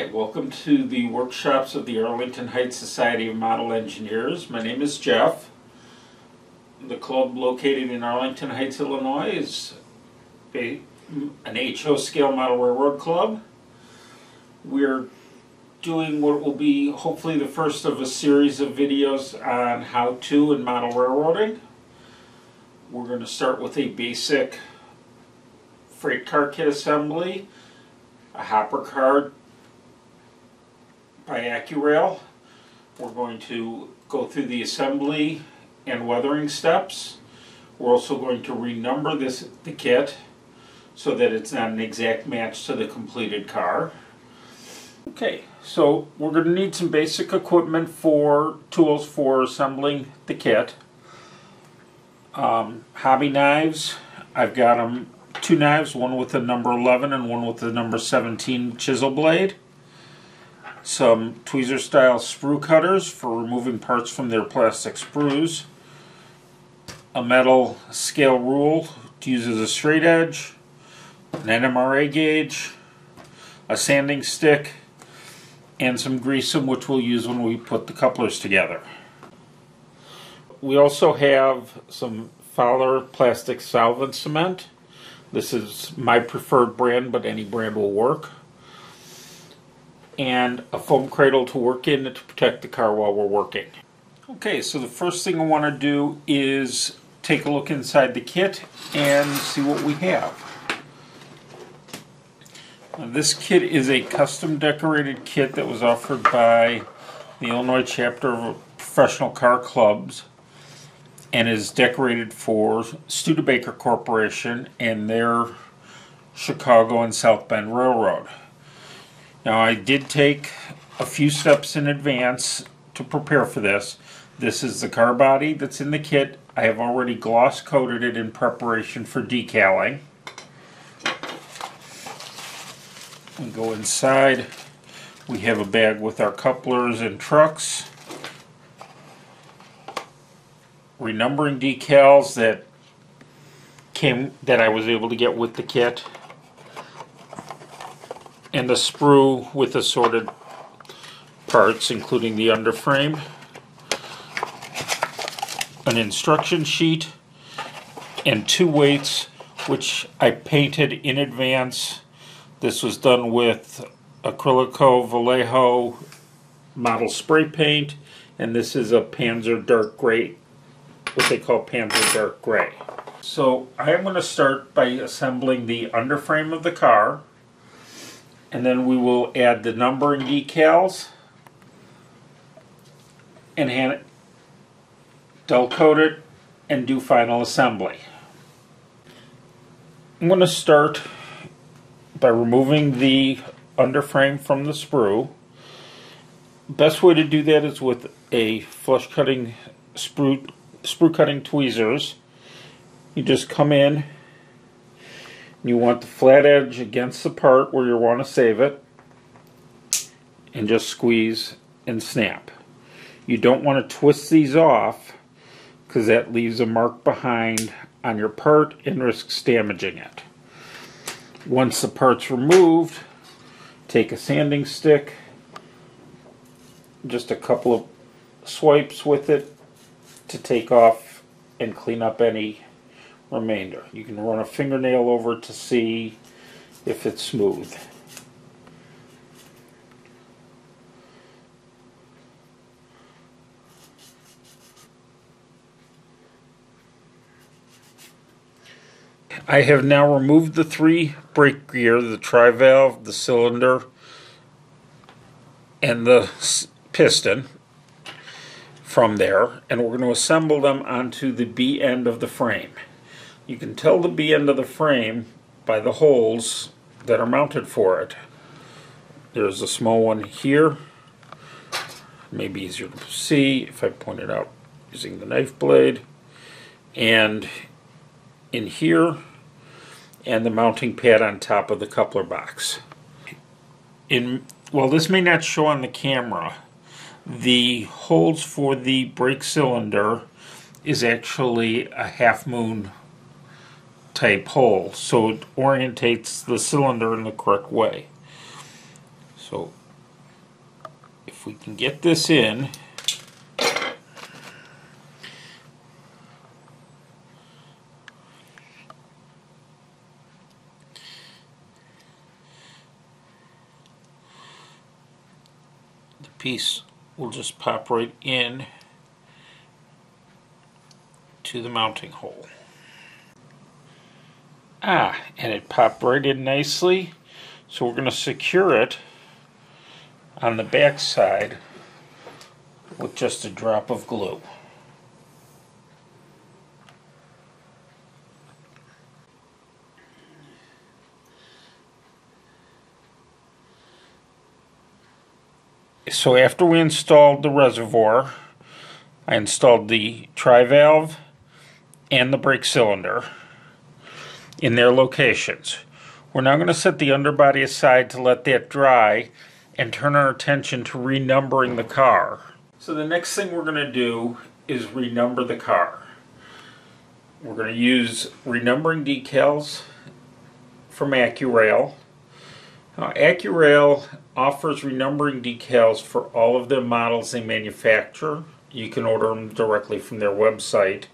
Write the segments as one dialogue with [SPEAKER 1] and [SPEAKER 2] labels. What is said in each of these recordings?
[SPEAKER 1] Hi, welcome to the workshops of the Arlington Heights Society of Model Engineers. My name is Jeff. The club located in Arlington Heights, Illinois is an HO scale model railroad club. We're doing what will be hopefully the first of a series of videos on how to and model railroading. We're going to start with a basic freight car kit assembly, a hopper car by Accurail. We're going to go through the assembly and weathering steps. We're also going to renumber this the kit so that it's not an exact match to the completed car. Okay, so we're going to need some basic equipment for tools for assembling the kit. Um, hobby knives, I've got them two knives, one with the number 11 and one with the number 17 chisel blade some tweezer style sprue cutters for removing parts from their plastic sprues, a metal scale rule to use as a straight edge, an NMRA gauge, a sanding stick, and some grease-em which we'll use when we put the couplers together. We also have some Fowler plastic solvent cement. This is my preferred brand, but any brand will work and a foam cradle to work in to protect the car while we're working. Okay, so the first thing I want to do is take a look inside the kit and see what we have. Now, this kit is a custom decorated kit that was offered by the Illinois chapter of Professional Car Clubs and is decorated for Studebaker Corporation and their Chicago and South Bend Railroad. Now I did take a few steps in advance to prepare for this. This is the car body that's in the kit. I have already gloss coated it in preparation for decaling. We go inside. We have a bag with our couplers and trucks. Renumbering decals that came that I was able to get with the kit and the sprue with assorted parts, including the underframe, an instruction sheet, and two weights, which I painted in advance. This was done with Acrylico Vallejo model spray paint, and this is a Panzer Dark Gray, what they call Panzer Dark Gray. So I am going to start by assembling the underframe of the car and then we will add the numbering decals and hand it, dull coat it and do final assembly. I'm going to start by removing the underframe from the sprue. Best way to do that is with a flush cutting sprue, sprue cutting tweezers. You just come in you want the flat edge against the part where you want to save it and just squeeze and snap. You don't want to twist these off because that leaves a mark behind on your part and risks damaging it. Once the part's removed, take a sanding stick, just a couple of swipes with it to take off and clean up any remainder. You can run a fingernail over to see if it's smooth. I have now removed the three brake gear, the tri-valve, the cylinder, and the piston from there, and we're going to assemble them onto the B end of the frame. You can tell the B end of the frame by the holes that are mounted for it. There's a small one here. Maybe easier to see if I point it out using the knife blade. And in here, and the mounting pad on top of the coupler box. In Well, this may not show on the camera, the holes for the brake cylinder is actually a half moon type hole so it orientates the cylinder in the correct way. So if we can get this in, the piece will just pop right in to the mounting hole. Ah, and it popped right in nicely. So we're going to secure it on the back side with just a drop of glue. So after we installed the reservoir, I installed the tri-valve and the brake cylinder in their locations. We're now going to set the underbody aside to let that dry and turn our attention to renumbering the car. So the next thing we're going to do is renumber the car. We're going to use renumbering decals from Accurail. Now, Accurail offers renumbering decals for all of the models they manufacture. You can order them directly from their website.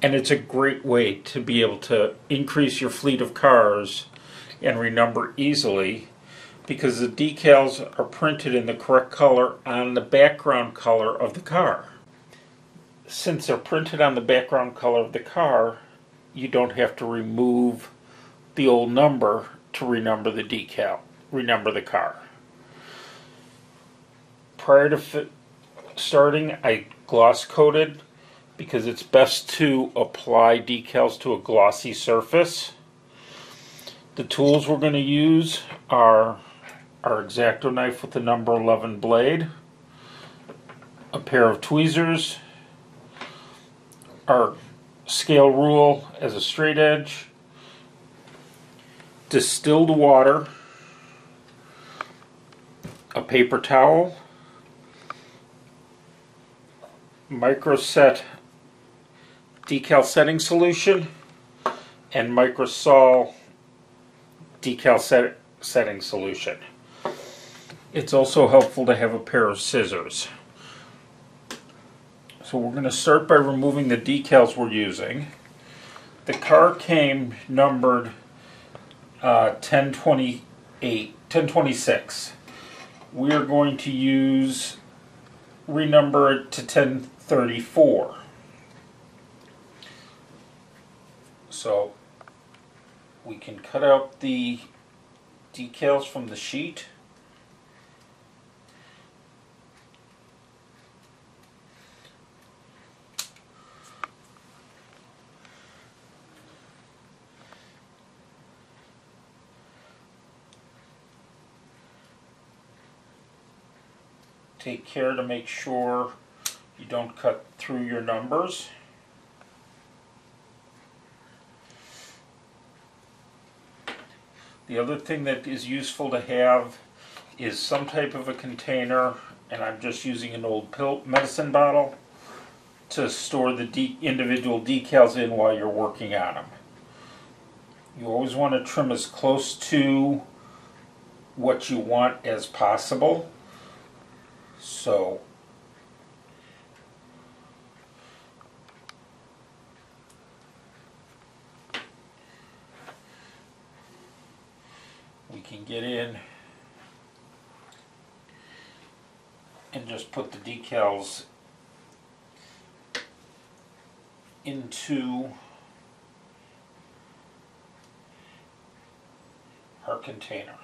[SPEAKER 1] And it's a great way to be able to increase your fleet of cars and renumber easily because the decals are printed in the correct color on the background color of the car. Since they're printed on the background color of the car, you don't have to remove the old number to renumber the decal, renumber the car. Prior to starting, I gloss coated because it's best to apply decals to a glossy surface. The tools we're going to use are our X-Acto knife with the number 11 blade, a pair of tweezers, our scale rule as a straight edge, distilled water, a paper towel, microset decal setting solution and microsol decal set, setting solution. It's also helpful to have a pair of scissors. So we're going to start by removing the decals we're using. The car came numbered uh, 1028, 1026. We are going to use renumber it to 1034. So we can cut out the decals from the sheet. Take care to make sure you don't cut through your numbers. The other thing that is useful to have is some type of a container, and I'm just using an old pill medicine bottle to store the de individual decals in while you're working on them. You always want to trim as close to what you want as possible. So we can get in and just put the decals into our container.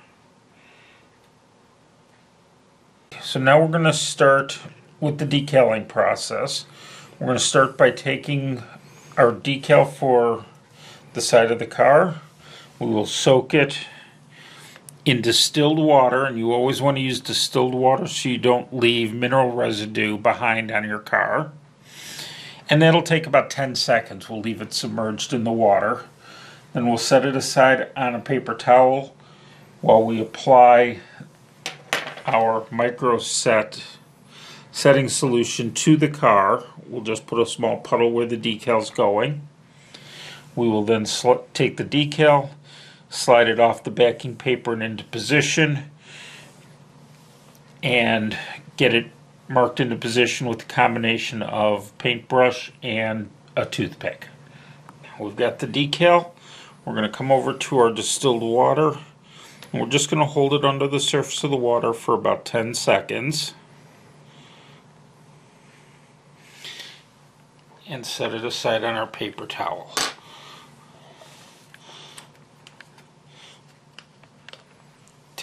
[SPEAKER 1] So now we're going to start with the decaling process. We're going to start by taking our decal for the side of the car. We will soak it in distilled water, and you always want to use distilled water so you don't leave mineral residue behind on your car. And that'll take about 10 seconds. We'll leave it submerged in the water. Then we'll set it aside on a paper towel while we apply our micro set setting solution to the car. We'll just put a small puddle where the decal's going. We will then take the decal slide it off the backing paper and into position and get it marked into position with a combination of paintbrush and a toothpick. We've got the decal. We're going to come over to our distilled water and we're just going to hold it under the surface of the water for about 10 seconds. And set it aside on our paper towel.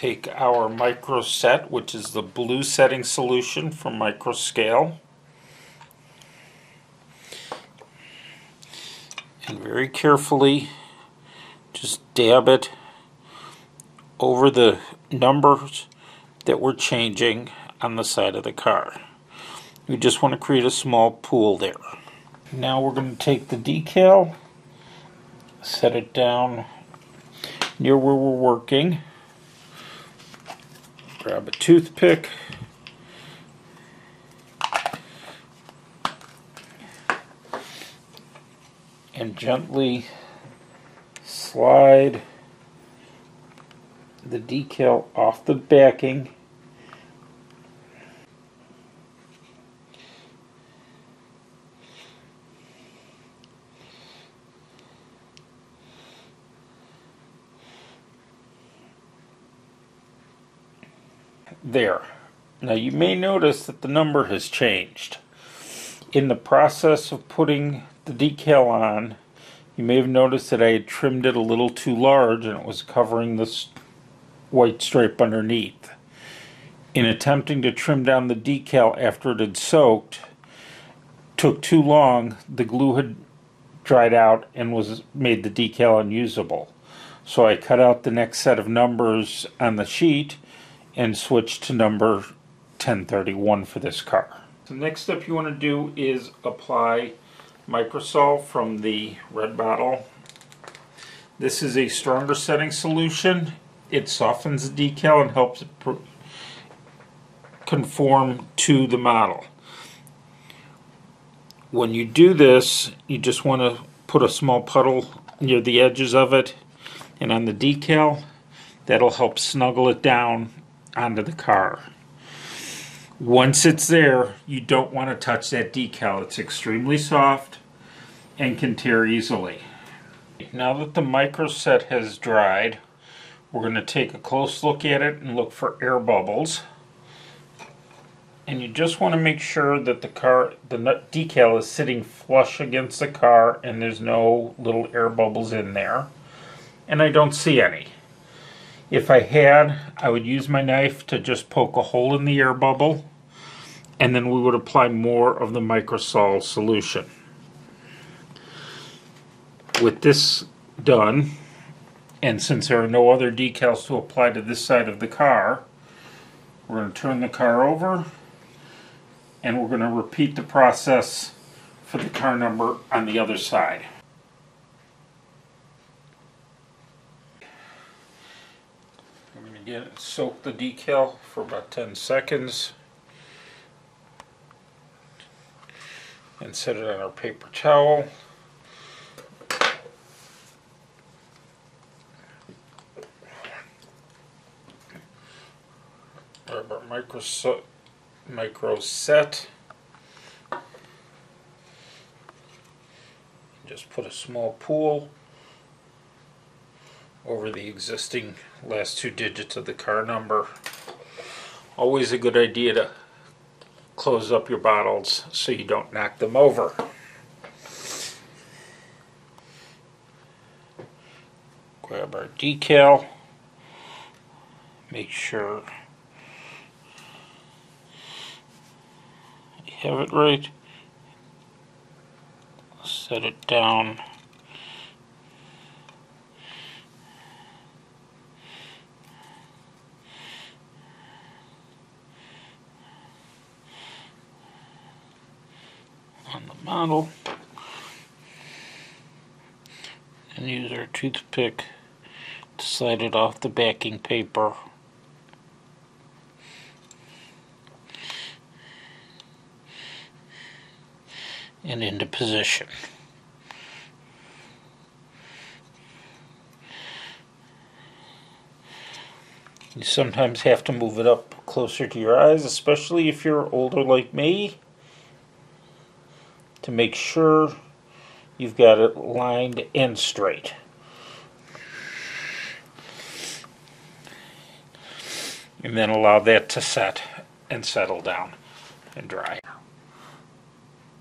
[SPEAKER 1] Take our micro set, which is the blue setting solution from Microscale, and very carefully just dab it over the numbers that we're changing on the side of the car. We just want to create a small pool there. Now we're going to take the decal, set it down near where we're working grab a toothpick. And gently slide the decal off the backing there. Now you may notice that the number has changed. In the process of putting the decal on, you may have noticed that I had trimmed it a little too large and it was covering this white stripe underneath. In attempting to trim down the decal after it had soaked, took too long, the glue had dried out and was made the decal unusable. So I cut out the next set of numbers on the sheet and switch to number 1031 for this car. The next step you want to do is apply Microsol from the red bottle. This is a stronger setting solution. It softens the decal and helps it conform to the model. When you do this, you just want to put a small puddle near the edges of it and on the decal. That'll help snuggle it down onto the car. Once it's there, you don't want to touch that decal. It's extremely soft and can tear easily. Now that the micro set has dried, we're going to take a close look at it and look for air bubbles. And you just want to make sure that the car, the decal is sitting flush against the car and there's no little air bubbles in there. And I don't see any. If I had, I would use my knife to just poke a hole in the air bubble and then we would apply more of the Microsol solution. With this done, and since there are no other decals to apply to this side of the car, we're going to turn the car over and we're going to repeat the process for the car number on the other side. Again soak the decal for about 10 seconds and set it on our paper towel. Grab our micro, micro set. Just put a small pool over the existing last two digits of the car number. Always a good idea to close up your bottles so you don't knock them over. Grab our decal, make sure you have it right, set it down on the model and use our toothpick to slide it off the backing paper. and into position. You sometimes have to move it up closer to your eyes, especially if you're older like me, to make sure you've got it lined and straight. And then allow that to set and settle down and dry.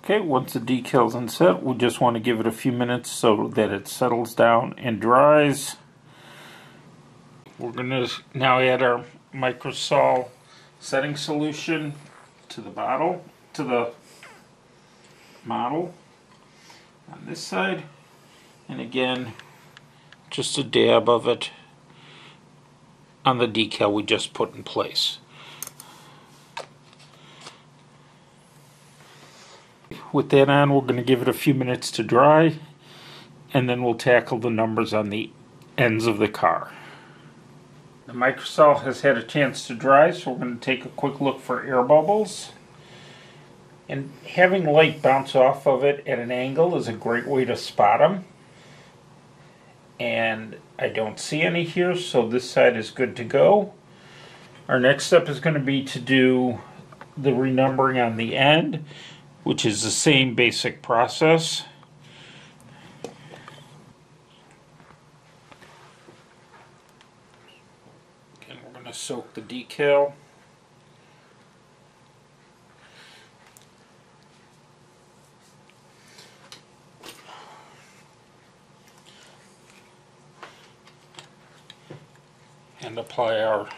[SPEAKER 1] Okay, once the decal's in set, we just want to give it a few minutes so that it settles down and dries. We're going to now add our Microsol setting solution to the bottle, to the model on this side. And again, just a dab of it on the decal we just put in place. With that on, we're going to give it a few minutes to dry, and then we'll tackle the numbers on the ends of the car. The Microsol has had a chance to dry, so we're going to take a quick look for air bubbles. And having light bounce off of it at an angle is a great way to spot them. And I don't see any here, so this side is good to go. Our next step is going to be to do the renumbering on the end, which is the same basic process. Again, we're going to soak the decal. And apply our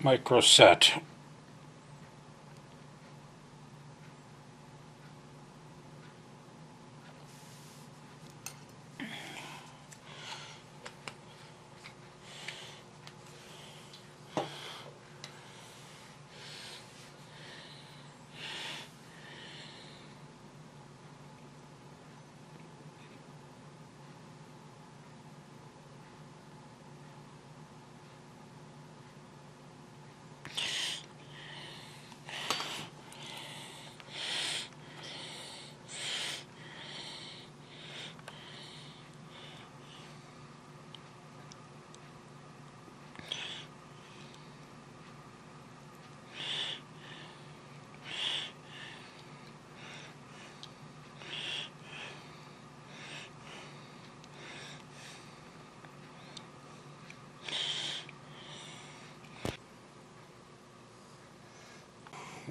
[SPEAKER 1] micro set.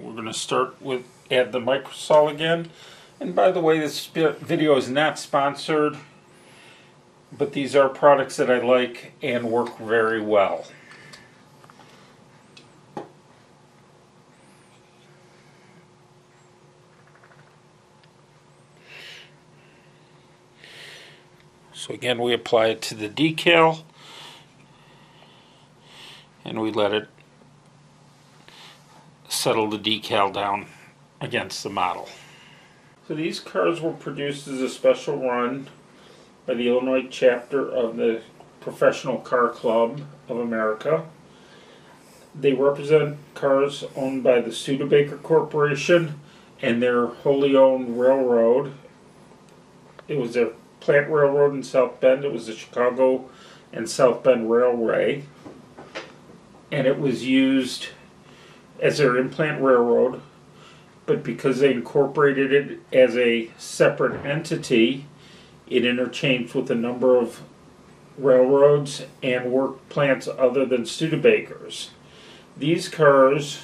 [SPEAKER 1] We're going to start with add the Microsol again. And by the way, this video is not sponsored, but these are products that I like and work very well. So again, we apply it to the decal and we let it settle the decal down against the model. So these cars were produced as a special run by the Illinois chapter of the Professional Car Club of America. They represent cars owned by the Studebaker Corporation and their wholly owned railroad. It was their plant railroad in South Bend. It was the Chicago and South Bend Railway. And it was used as their implant railroad, but because they incorporated it as a separate entity, it interchanged with a number of railroads and work plants other than Studebakers. These cars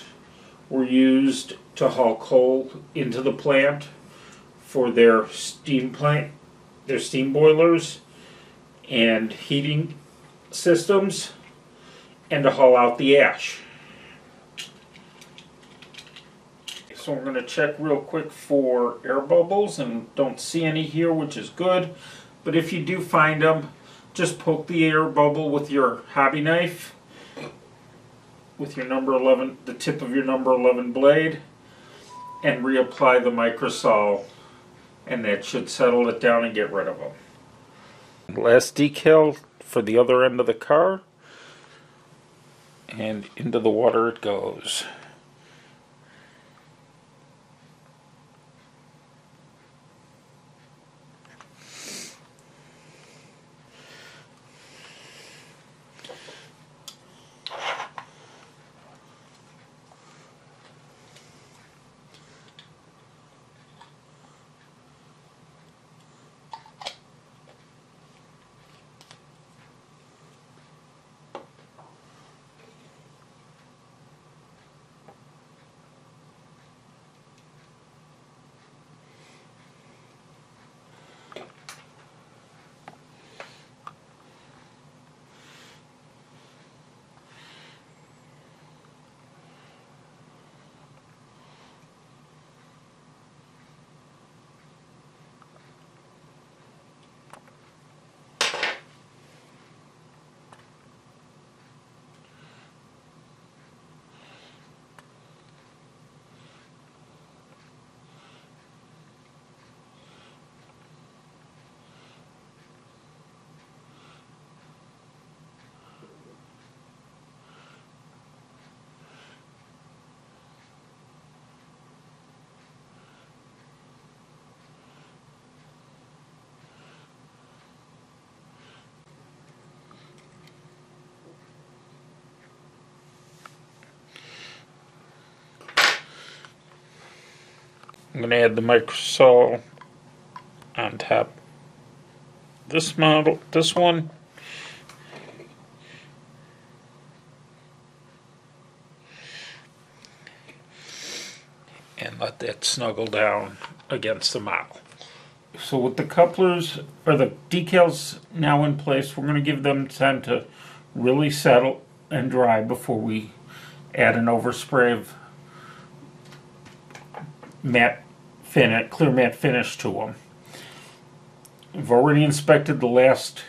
[SPEAKER 1] were used to haul coal into the plant for their steam plant, their steam boilers and heating systems, and to haul out the ash. So we're going to check real quick for air bubbles and don't see any here, which is good. But if you do find them, just poke the air bubble with your hobby knife with your number 11, the tip of your number 11 blade and reapply the Microsol and that should settle it down and get rid of them. Last decal for the other end of the car and into the water it goes. I'm going to add the microsol on top this model, this one. And let that snuggle down against the model. So with the couplers, or the decals now in place, we're going to give them time to really settle and dry before we add an overspray of matte finish, clear matte finish to them. I've already inspected the last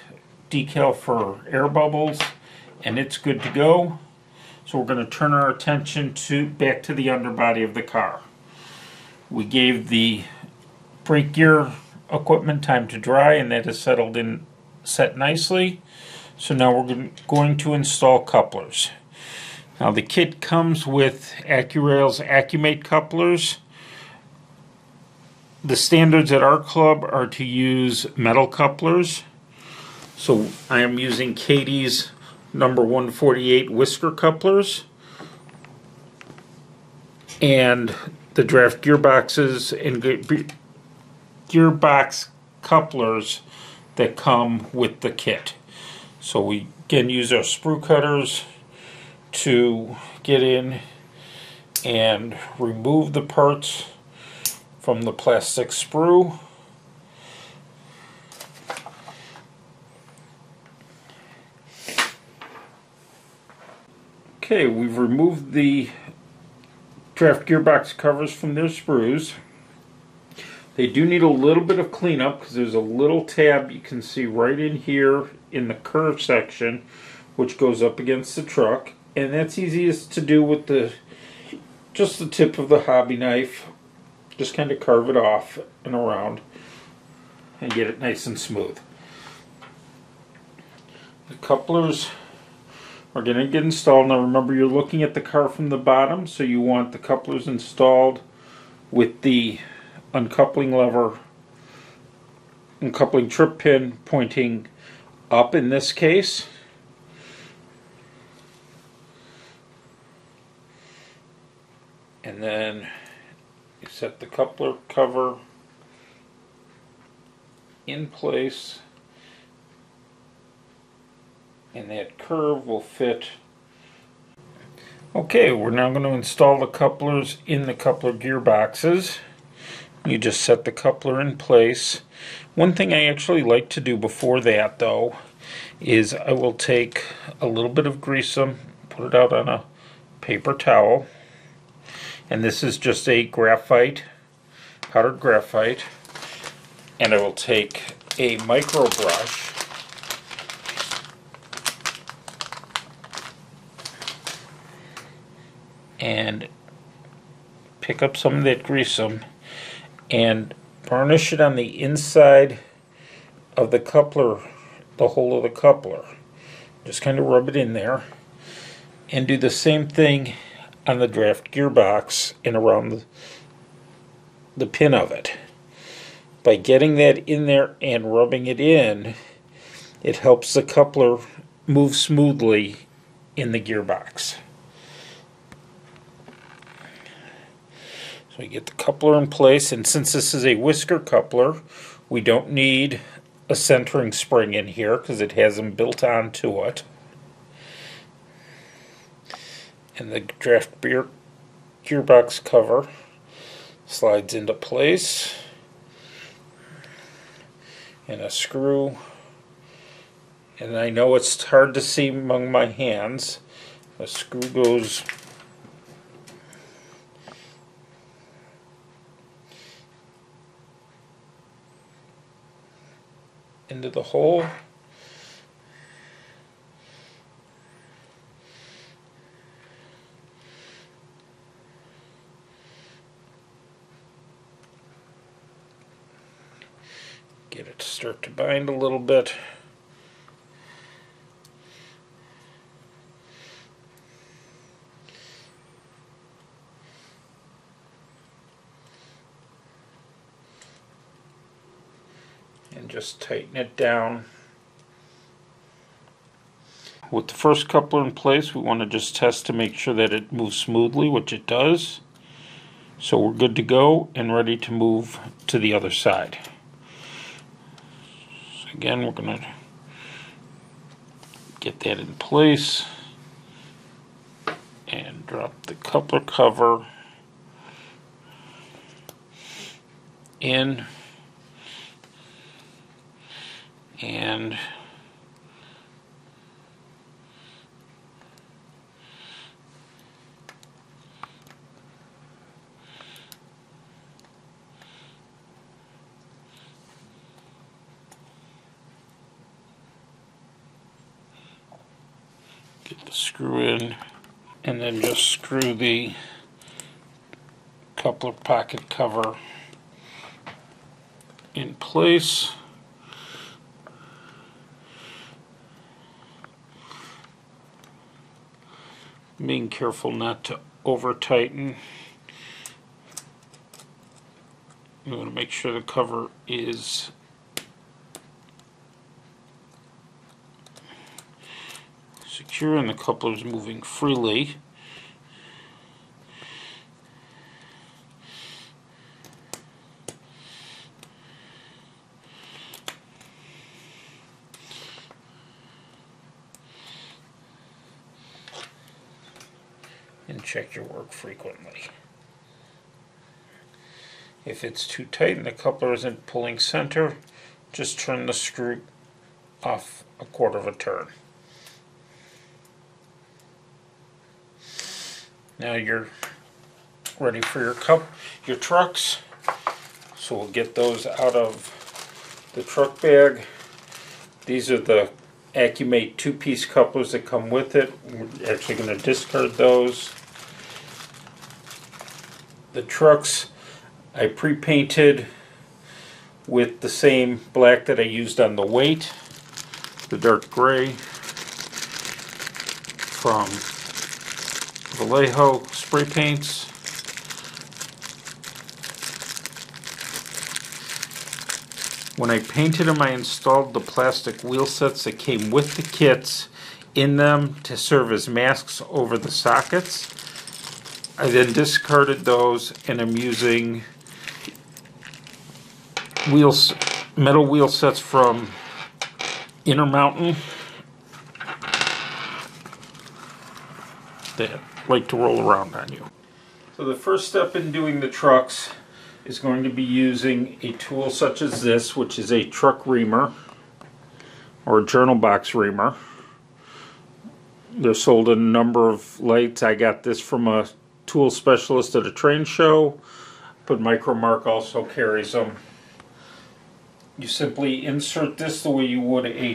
[SPEAKER 1] decal for air bubbles and it's good to go. So we're going to turn our attention to back to the underbody of the car. We gave the brake gear equipment time to dry and that is settled in set nicely. So now we're going to install couplers. Now the kit comes with Accurail's Accumate couplers. The standards at our club are to use metal couplers. So I am using Kadee's number 148 whisker couplers. And the draft gearboxes and gearbox couplers that come with the kit. So we can use our sprue cutters to get in and remove the parts from the plastic sprue. Okay, we've removed the draft gearbox covers from their sprues. They do need a little bit of cleanup because there's a little tab you can see right in here in the curve section which goes up against the truck and that's easiest to do with the just the tip of the hobby knife just kind of carve it off and around. And get it nice and smooth. The couplers are going to get installed. Now remember you're looking at the car from the bottom so you want the couplers installed with the uncoupling lever uncoupling trip pin pointing up in this case. And then set the coupler cover in place and that curve will fit. Okay we're now going to install the couplers in the coupler gearboxes. You just set the coupler in place. One thing I actually like to do before that though is I will take a little bit of grease-em, um, put it out on a paper towel, and this is just a graphite, powdered graphite, and I will take a micro brush. And pick up some of that grease-em and burnish it on the inside of the coupler, the hole of the coupler. Just kind of rub it in there. And do the same thing on the draft gearbox and around the, pin of it. By getting that in there and rubbing it in, it helps the coupler move smoothly in the gearbox. So we get the coupler in place and since this is a whisker coupler we don't need a centering spring in here because it has them built onto it and the draft beer gearbox cover slides into place. And a screw. And I know it's hard to see among my hands. A screw goes into the hole. Start to bind a little bit. And just tighten it down. With the first coupler in place, we want to just test to make sure that it moves smoothly, which it does. So we're good to go and ready to move to the other side. Again, we're going to get that in place and drop the coupler cover in. And get the screw in and then just screw the coupler pocket cover in place. Being careful not to over tighten. You want to make sure the cover is and the coupler is moving freely. and check your work frequently. If it's too tight and the coupler isn't pulling center, just turn the screw off a quarter of a turn. Now you're ready for your cup, your trucks. So we'll get those out of the truck bag. These are the Accumate two-piece couplers that come with it. We're actually going to discard those. The trucks I pre-painted with the same black that I used on the weight, the dark gray from Vallejo spray paints. When I painted them, I installed the plastic wheel sets that came with the kits in them to serve as masks over the sockets. I then discarded those and I'm using wheels, metal wheel sets from Intermountain that like to roll around on you. So the first step in doing the trucks is going to be using a tool such as this, which is a truck reamer or journal box reamer. They're sold in a number of lights. I got this from a tool specialist at a train show, but Micromark also carries them. You simply insert this the way you would a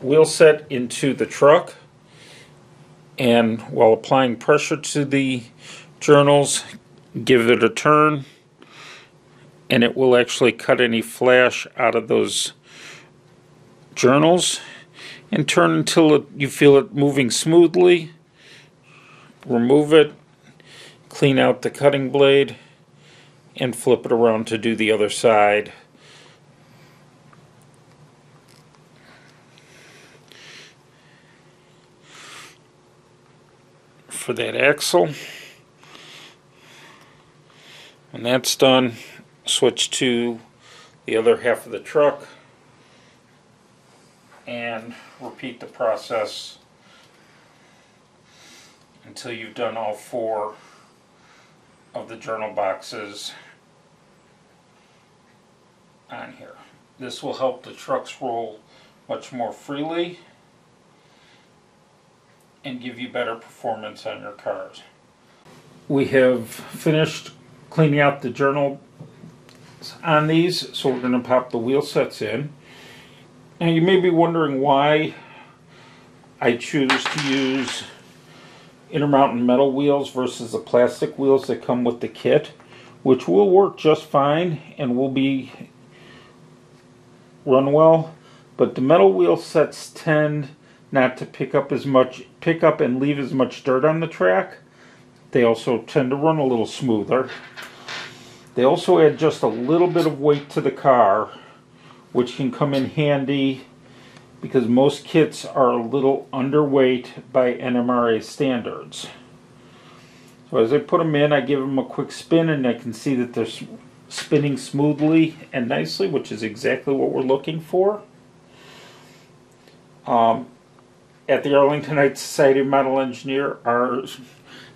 [SPEAKER 1] wheel set into the truck and while applying pressure to the journals give it a turn and it will actually cut any flash out of those journals and turn until it, you feel it moving smoothly. Remove it clean out the cutting blade and flip it around to do the other side for that axle. When that's done, switch to the other half of the truck and repeat the process until you've done all four of the journal boxes on here. This will help the trucks roll much more freely and give you better performance on your cars. We have finished cleaning out the journal on these, so we're going to pop the wheel sets in. Now you may be wondering why I choose to use Intermountain metal wheels versus the plastic wheels that come with the kit, which will work just fine and will be run well, but the metal wheel sets tend not to pick up as much, pick up and leave as much dirt on the track. They also tend to run a little smoother. They also add just a little bit of weight to the car, which can come in handy because most kits are a little underweight by NMRA standards. So as I put them in, I give them a quick spin and I can see that they're spinning smoothly and nicely, which is exactly what we're looking for. Um, at the Arlington Heights Society of Model Engineer, our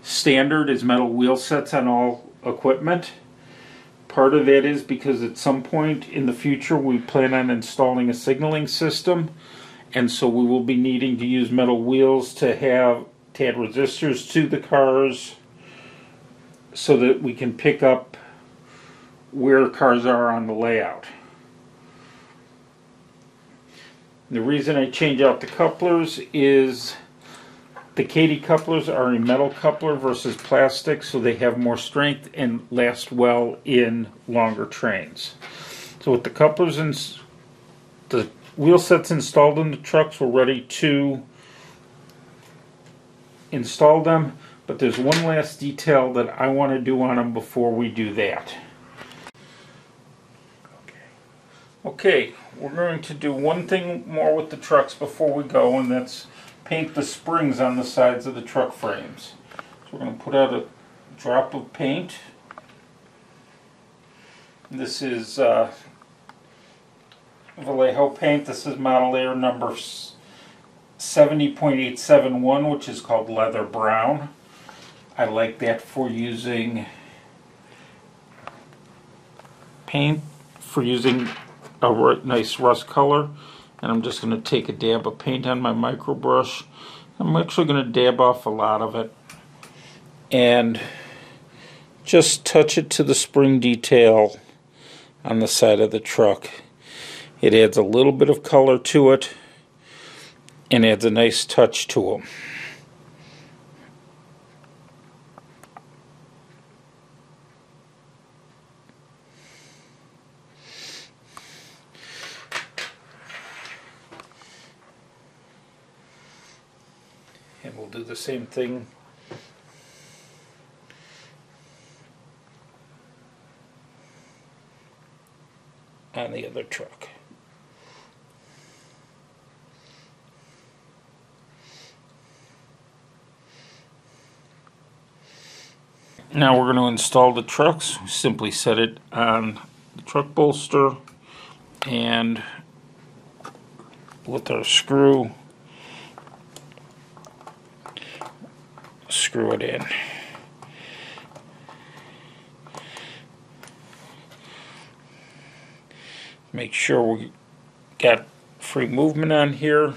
[SPEAKER 1] standard is metal wheel sets on all equipment. Part of that is because at some point in the future we plan on installing a signaling system and so we will be needing to use metal wheels to have to add resistors to the cars so that we can pick up where cars are on the layout. The reason I change out the couplers is the Kadee couplers are a metal coupler versus plastic, so they have more strength and last well in longer trains. So with the couplers and the wheel sets installed in the trucks, we're ready to install them. But there's one last detail that I want to do on them before we do that. Okay, we're going to do one thing more with the trucks before we go, and that's paint the springs on the sides of the truck frames. So we're going to put out a drop of paint. This is uh, Vallejo paint. This is model air number 70.871, which is called leather brown. I like that for using paint, for using a nice rust color and I'm just going to take a dab of paint on my micro brush. I'm actually going to dab off a lot of it and just touch it to the spring detail on the side of the truck. It adds a little bit of color to it and adds a nice touch to them. and we'll do the same thing on the other truck. Now we're going to install the trucks. Simply set it on the truck bolster and with our screw screw it in. Make sure we got free movement on here.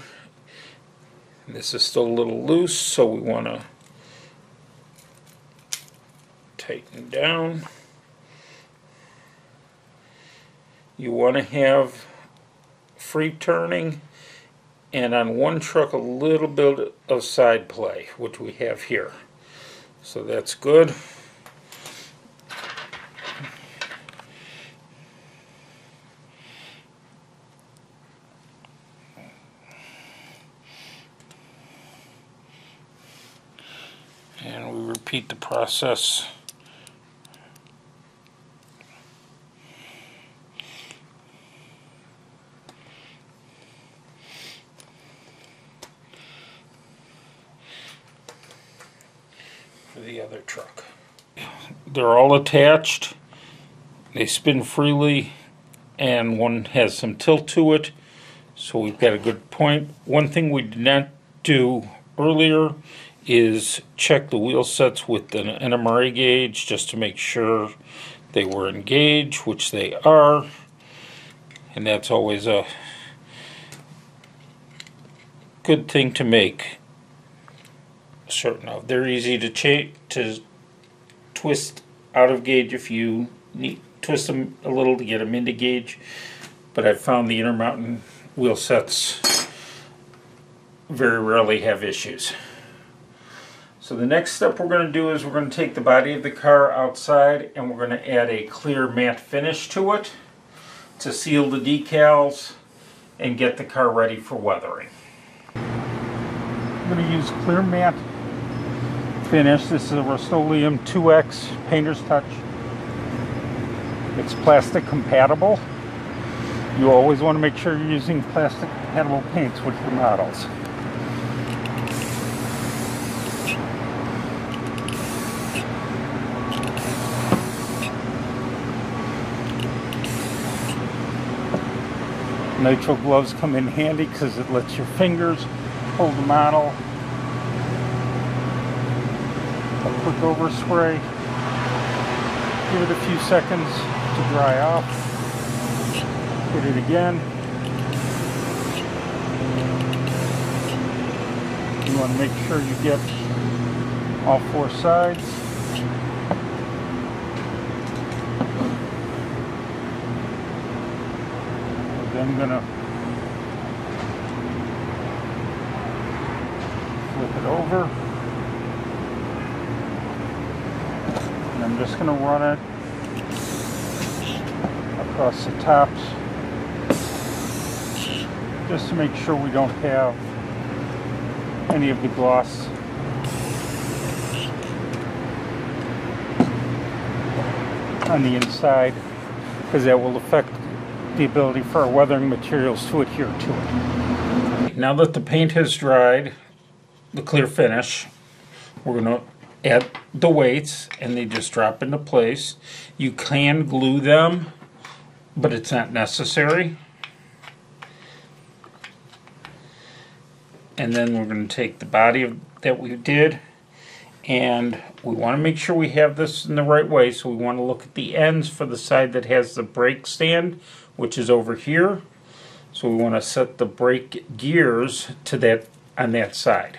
[SPEAKER 1] This is still a little loose, so we want to tighten down. You want to have free turning and on one truck a little bit of side play, which we have here. So that's good. And we repeat the process for the other truck. They're all attached. They spin freely and one has some tilt to it. So we've got a good point. One thing we did not do earlier is check the wheel sets with an NMRA gauge just to make sure they were engaged, which they are. And that's always a good thing to make certain of. They're easy to to twist out of gauge if you need twist them a little to get them into gauge. But I've found the Intermountain wheel sets very rarely have issues. So the next step we're going to do is we're going to take the body of the car outside and we're going to add a clear matte finish to it to seal the decals and get the car ready for weathering. I'm going to use clear matte finish. This is a Rust-Oleum 2X Painter's Touch. It's plastic compatible. You always want to make sure you're using plastic compatible paints with your models. Natural gloves come in handy because it lets your fingers hold the model quick overspray. Give it a few seconds to dry off. Hit it again. You want to make sure you get all four sides. Then gonna flip it over. Just gonna run it across the tops just to make sure we don't have any of the gloss on the inside because that will affect the ability for our weathering materials to adhere to it. Now that the paint has dried, the clear finish, we're going to add the weights and they just drop into place. You can glue them, but it's not necessary. And then we're going to take the body of, that we did and we want to make sure we have this in the right way so we want to look at the ends for the side that has the brake stand which is over here so we want to set the brake gears to that on that side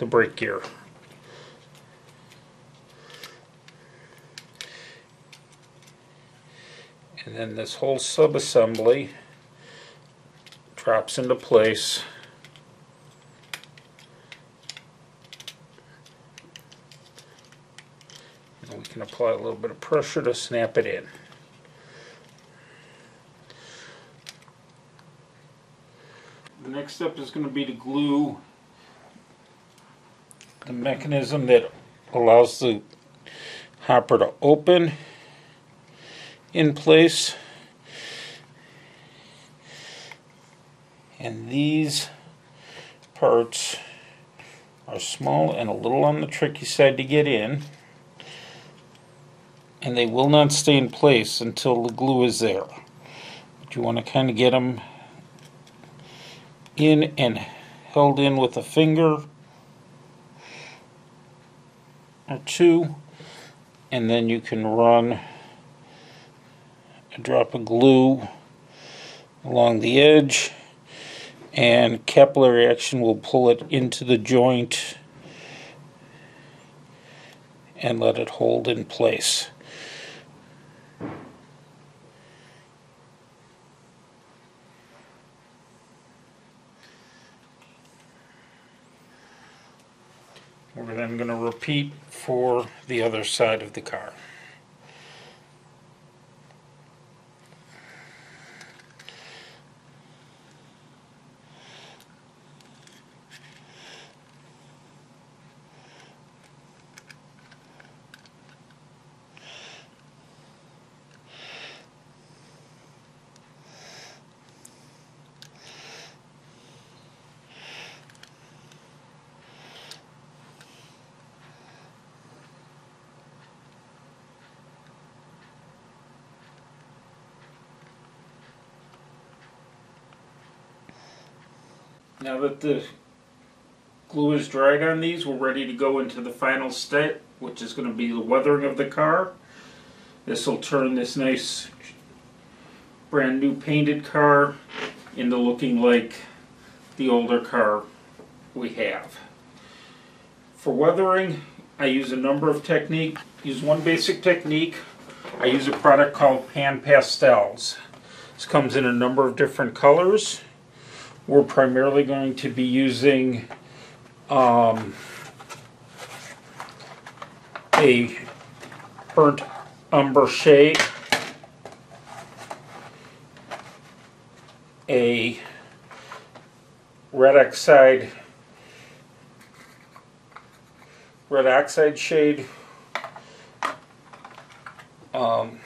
[SPEAKER 1] the brake gear. And then this whole sub-assembly drops into place. And we can apply a little bit of pressure to snap it in. The next step is going to be to glue the mechanism that allows the hopper to open in place. And these parts are small and a little on the tricky side to get in. And they will not stay in place until the glue is there. But you want to kind of get them in and held in with a finger or two and then you can run a drop of glue along the edge and capillary action will pull it into the joint and let it hold in place. Then going to repeat for the other side of the car. Now that the glue is dried on these, we're ready to go into the final step, which is going to be the weathering of the car. This will turn this nice brand new painted car into looking like the older car we have. For weathering, I use a number of techniques. Use one basic technique. I use a product called Pan Pastels. This comes in a number of different colors. We're primarily going to be using um, a burnt umber shade, a red oxide red oxide shade, um,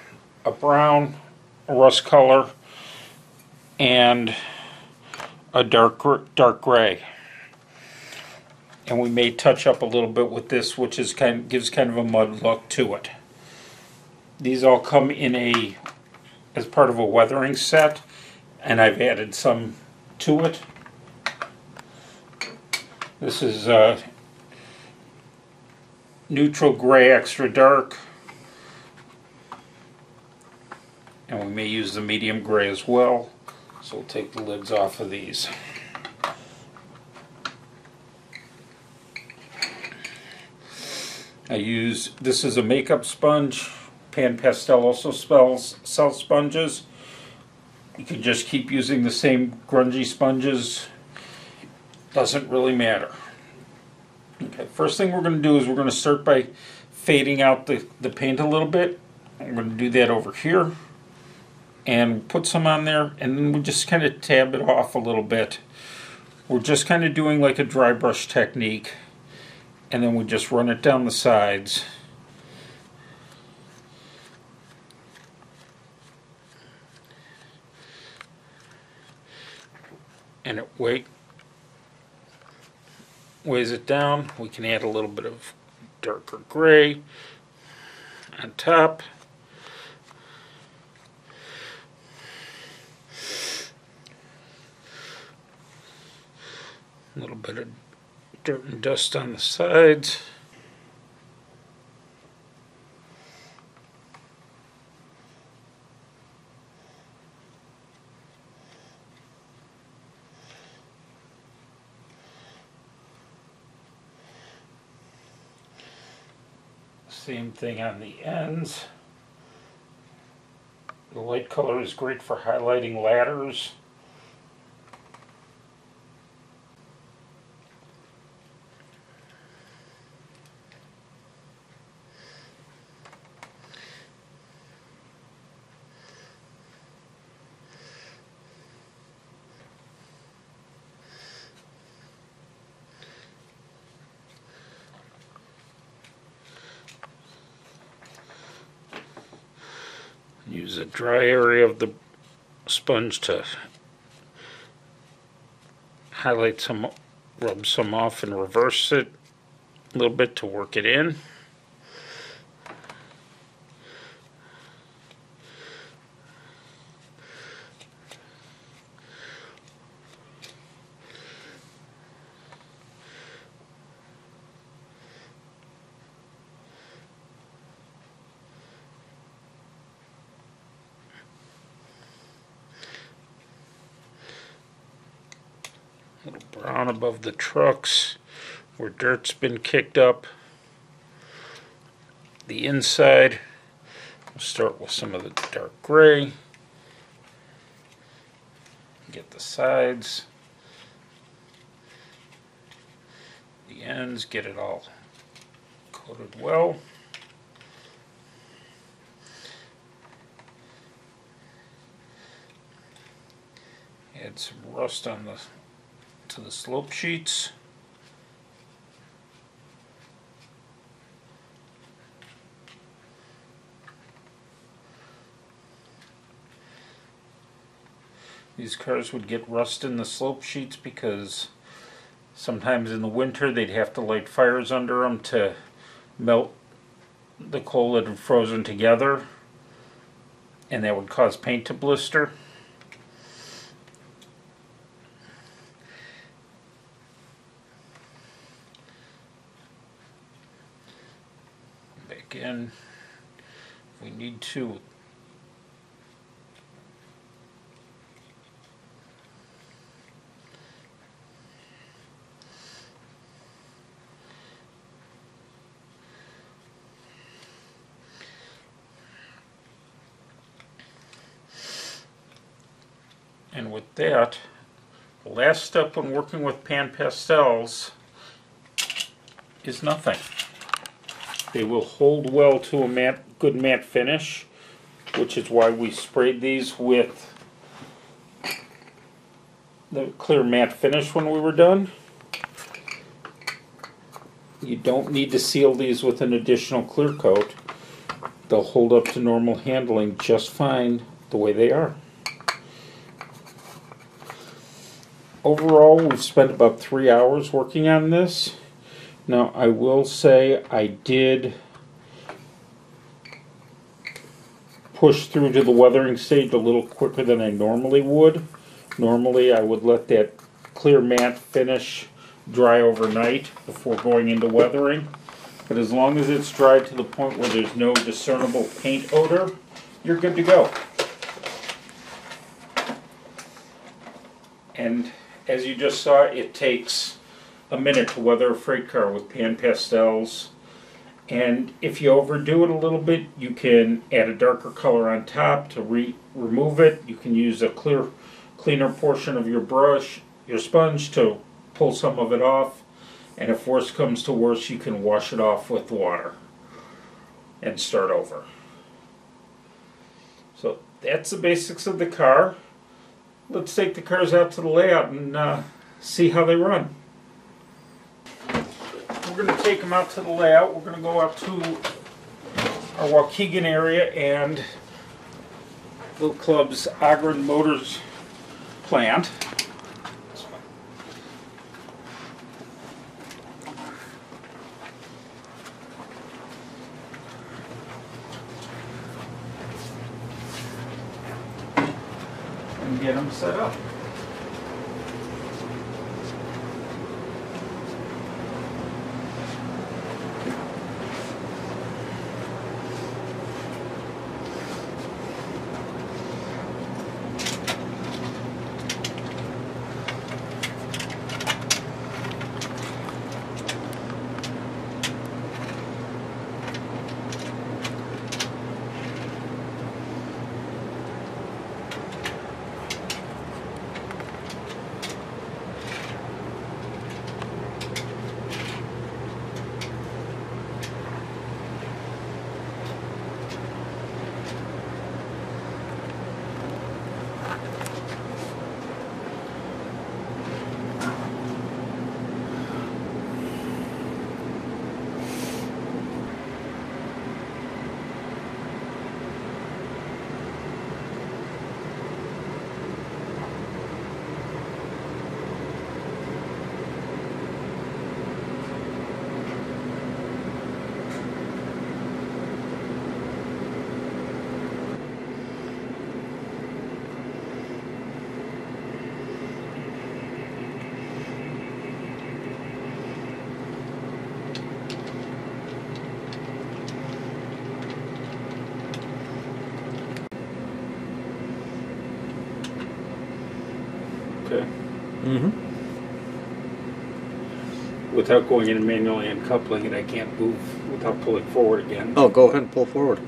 [SPEAKER 1] a brown rust color, and a dark dark gray. And we may touch up a little bit with this, which is kind gives kind of a mud look to it. These all come in a as part of a weathering set, and I've added some to it. This is uh, neutral gray extra dark. And we may use the medium gray as well. So we'll take the lids off of these. I use, this is a makeup sponge. Pan Pastel also spells, sells sponges. You can just keep using the same grungy sponges. Doesn't really matter. Okay, first thing we're going to do is we're going to start by fading out the, the paint a little bit. I'm going to do that over here. And put some on there and then we just kind of tab it off a little bit. We're just kind of doing like a dry brush technique and then we just run it down the sides. And it weighs it down. We can add a little bit of darker gray on top. A little bit of dirt and dust on the sides. Same thing on the ends. The light color is great for highlighting ladders. Use a dry area of the sponge to highlight some, rub some off and reverse it a little bit to work it in. little brown above the trucks where dirt's been kicked up. The inside, we'll start with some of the dark gray. Get the sides, the ends, get it all coated well. Add some rust on the to the slope sheets. These cars would get rust in the slope sheets because sometimes in the winter they'd have to light fires under them to melt the coal that had frozen together and that would cause paint to blister. Again we need to And with that, the last step when working with pan pastels is nothing. They will hold well to a matte, good matte finish, which is why we sprayed these with the clear matte finish when we were done. You don't need to seal these with an additional clear coat. They'll hold up to normal handling just fine the way they are. Overall, we've spent about three hours working on this. Now, I will say I did push through to the weathering stage a little quicker than I normally would. Normally, I would let that clear matte finish dry overnight before going into weathering. But as long as it's dried to the point where there's no discernible paint odor, you're good to go. And as you just saw, it takes a minute to weather a freight car with pan pastels. And if you overdo it a little bit, you can add a darker color on top to re remove it. You can use a clear, cleaner portion of your brush, your sponge to pull some of it off. And if worse comes to worse, you can wash it off with water and start over. So that's the basics of the car. Let's take the cars out to the layout and uh, see how they run. We're going to take them out to the layout. We're going to go out to our Waukegan area and Little Club's Ogren Motors plant. and get them set up. Okay.
[SPEAKER 2] Mm-hmm.
[SPEAKER 1] Without going in manually uncoupling it, I can't move without pulling forward again.
[SPEAKER 2] Oh, go ahead and pull forward.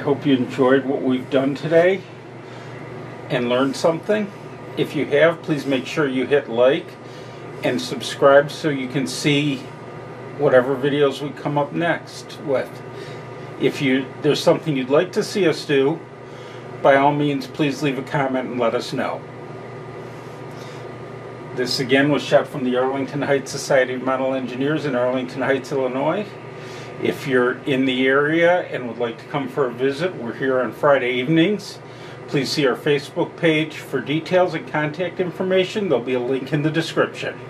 [SPEAKER 1] Hope you enjoyed what we've done today and learned something. If you have, please make sure you hit like and subscribe so you can see whatever videos we come up next with. If you there's something you'd like to see us do, by all means please leave a comment and let us know. This again was shot from the Arlington Heights Society of Model Engineers in Arlington Heights, Illinois. If you're in the area and would like to come for a visit, we're here on Friday evenings. Please see our Facebook page for details and contact information. There'll be a link in the description.